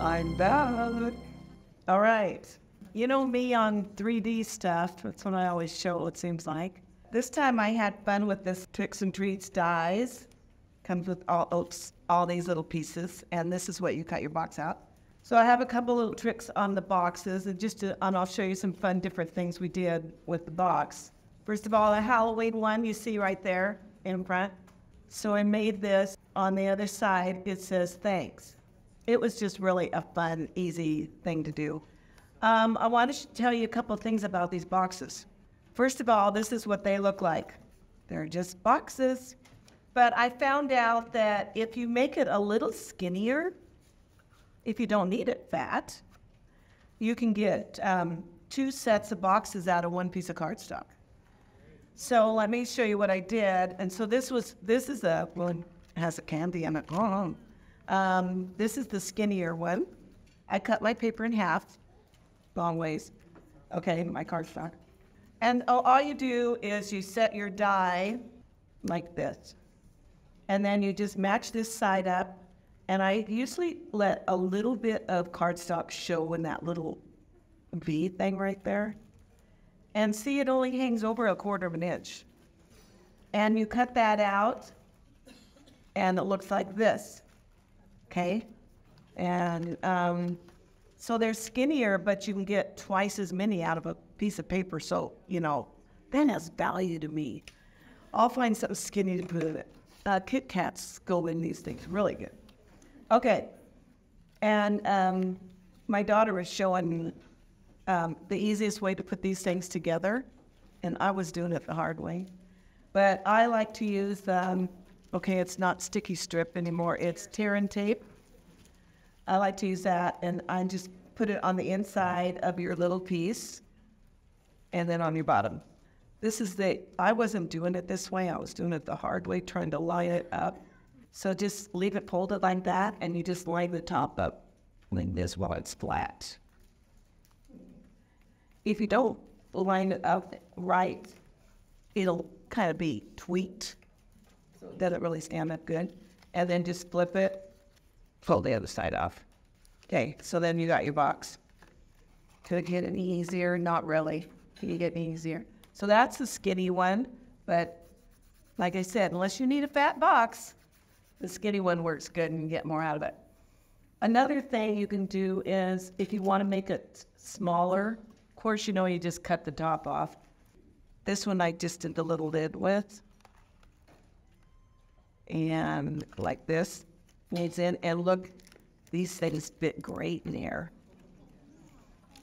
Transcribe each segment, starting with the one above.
I'm back. All right. You know me on 3D stuff. That's what I always show, it seems like. This time I had fun with this Tricks and Treats dies. Comes with all, oops, all these little pieces. And this is what you cut your box out. So I have a couple little tricks on the boxes. And just to, and I'll show you some fun different things we did with the box. First of all, the Halloween one you see right there in front. So I made this. On the other side, it says thanks. It was just really a fun, easy thing to do. Um, I wanted to tell you a couple things about these boxes. First of all, this is what they look like. They're just boxes. But I found out that if you make it a little skinnier, if you don't need it fat, you can get um, two sets of boxes out of one piece of cardstock. So let me show you what I did. And so this was, this is a, well, it has a candy in it. Oh. Um, this is the skinnier one. I cut my paper in half, long ways. Okay, my cardstock. And all, all you do is you set your die like this. And then you just match this side up. And I usually let a little bit of cardstock show in that little V thing right there. And see, it only hangs over a quarter of an inch. And you cut that out, and it looks like this. Okay? And um, so they're skinnier, but you can get twice as many out of a piece of paper. So, you know, that has value to me. I'll find something skinny to put in it. Uh, Kit Kats go in these things really good. Okay. And um, my daughter was showing um, the easiest way to put these things together, and I was doing it the hard way. But I like to use, um, okay, it's not sticky strip anymore, it's tear and tape. I like to use that, and I just put it on the inside of your little piece, and then on your bottom. This is the, I wasn't doing it this way, I was doing it the hard way, trying to line it up. So just leave it folded like that, and you just line the top up like this while it's flat. If you don't line it up right, it'll kind of be tweaked. So it doesn't really stand up good. And then just flip it, fold the other side off. Okay, so then you got your box. Could it get any easier? Not really. Can you get any easier? So that's the skinny one, but like I said, unless you need a fat box, the skinny one works good and you get more out of it. Another thing you can do is if you want to make it smaller, of course, you know you just cut the top off. This one I just did the little lid with. And like this, needs in. And look, these things fit great in there.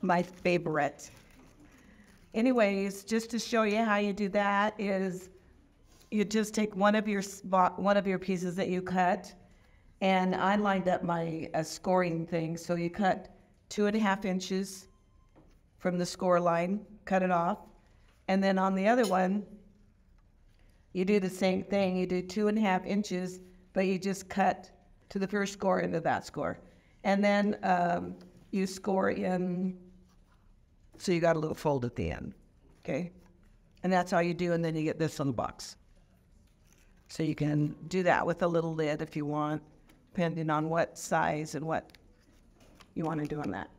My favorite. Anyways, just to show you how you do that is you just take one of your one of your pieces that you cut, and I lined up my uh, scoring thing. So you cut two and a half inches from the score line, cut it off, and then on the other one, you do the same thing. You do two and a half inches, but you just cut to the first score into that score. And then um, you score in, so you got a little fold at the end, okay? And that's all you do, and then you get this on the box. So you can do that with a little lid if you want, depending on what size and what you want to do on that.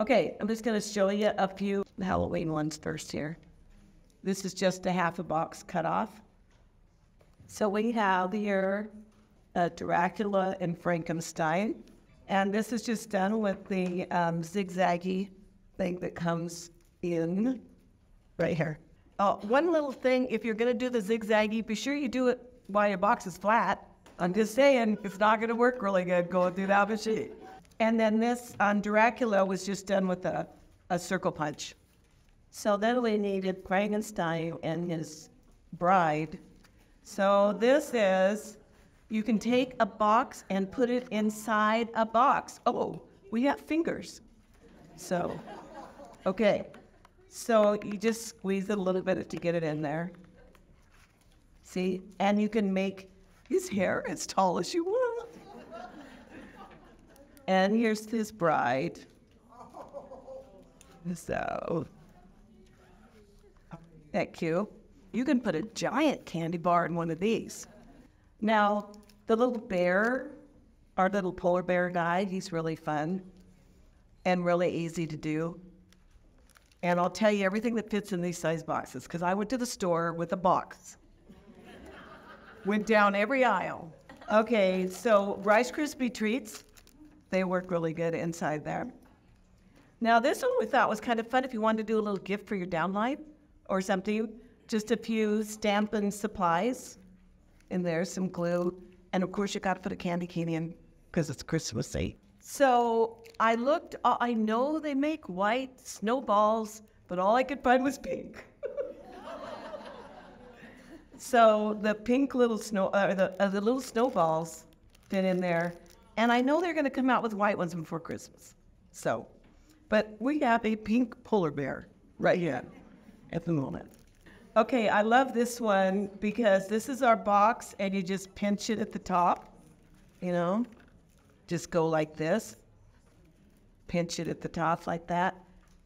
Okay, I'm just going to show you a few Halloween ones first here. This is just a half a box cut off. So we have here uh, Dracula and Frankenstein. And this is just done with the um, zigzaggy thing that comes in right here. Oh, one little thing, if you're going to do the zigzaggy, be sure you do it while your box is flat. I'm just saying, it's not going to work really good going through that machine. And then this on Dracula was just done with a, a circle punch. So then we needed Frankenstein and his bride. So this is, you can take a box and put it inside a box. Oh, we got fingers. So, okay. So you just squeeze it a little bit to get it in there. See? And you can make his hair as tall as you want. And here's his bride. So, that cute. You can put a giant candy bar in one of these. Now, the little bear, our little polar bear guy, he's really fun. and really easy to do. And I'll tell you everything that fits in these size boxes because I went to the store with a box. went down every aisle. Okay, so Rice Krispie treats, they work really good inside there. Now, this one we thought was kind of fun if you wanted to do a little gift for your downline or something. Just a few stamping supplies in there, some glue, and of course you got to put a candy cane in because it's Christmassy. So I looked. uh, I know they make white snowballs, but all I could find was pink. so the pink little snow, uh, the uh, the little snowballs, fit in there, and I know they're going to come out with white ones before Christmas. So, but we have a pink polar bear right here at the moment. Okay, I love this one because this is our box, and you just pinch it at the top, you know, just go like this, pinch it at the top like that,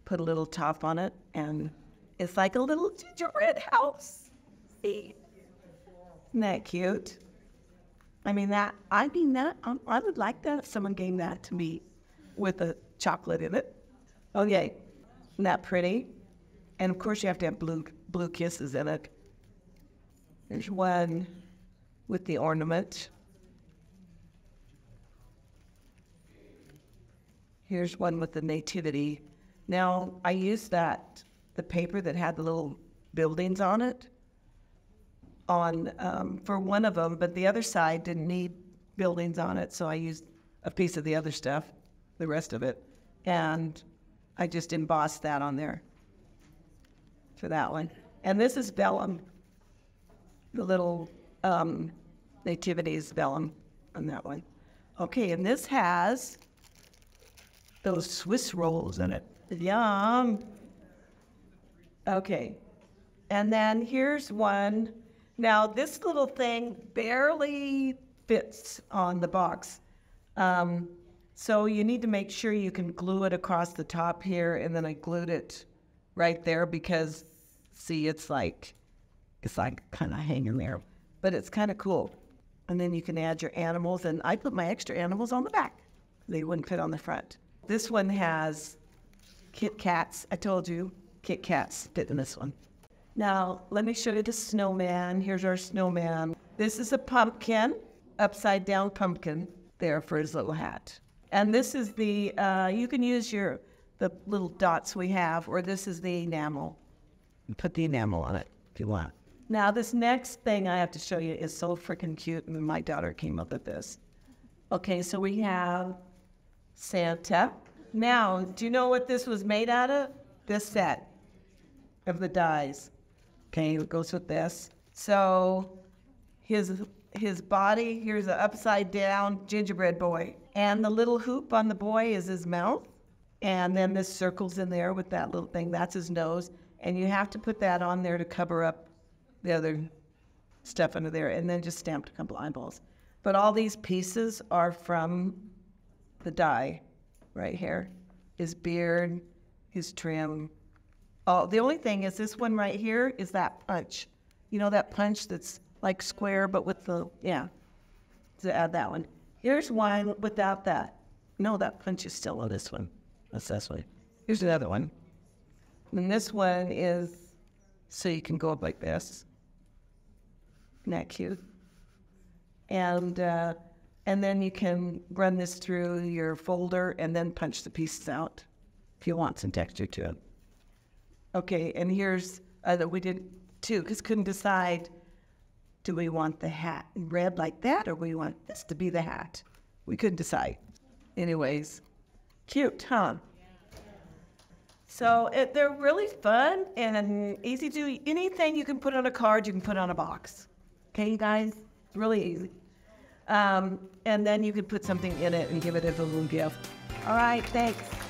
put a little top on it, and it's like a little gingerbread house. See? Isn't that cute? I mean that. I mean that. Um, I would like that if someone gave that to me with a chocolate in it. Okay, isn't that pretty? And of course, you have to have blue blue kisses in it. There's one with the ornament. Here's one with the nativity. Now, I used that, the paper that had the little buildings on it, on um, for one of them, but the other side didn't need buildings on it, so I used a piece of the other stuff, the rest of it, and I just embossed that on there for that one. And this is vellum, the little um, nativities vellum on that one. Okay, and this has those Swiss rolls in it. Yum. Okay, and then here's one. Now, this little thing barely fits on the box. Um, so you need to make sure you can glue it across the top here, and then I glued it right there because, see, it's like, it's like kind of hanging there, but it's kind of cool. And then you can add your animals, and I put my extra animals on the back. They wouldn't fit on the front. This one has Kit Kats. I told you, Kit Kats fit in this one. Now, let me show you the snowman. Here's our snowman. This is a pumpkin, upside down pumpkin there for his little hat. And this is the, uh, you can use your, the little dots we have, or this is the enamel. Put the enamel on it if you want. Now, this next thing I have to show you is so freaking cute, and my daughter came up with this. Okay, so we have Santa. Now, do you know what this was made out of? This set of the dies. Okay, it goes with this. So his his body, here's an upside down gingerbread boy. And the little hoop on the boy is his mouth. And then this circle's in there with that little thing, that's his nose. And you have to put that on there to cover up the other stuff under there, and then just stamped a couple eyeballs. But all these pieces are from the die right here. His beard, his trim. Oh, the only thing is this one right here is that punch. You know that punch that's like square but with the, yeah, to add that one. Here's one without that. No, that punch is still on this one. That's this one. Here's another one. And this one is so you can go up like this. Isn't that cute? And uh, and then you can run this through your folder and then punch the pieces out if you want some texture to it. Okay, and here's uh, that we did too, because couldn't decide do we want the hat red like that or we want this to be the hat? We couldn't decide. Anyways, cute, huh? So it, they're really fun and easy to do. Anything you can put on a card, you can put on a box. Okay, you guys? It's really easy. Um, and then you can put something in it and give it as a little gift. All right, thanks.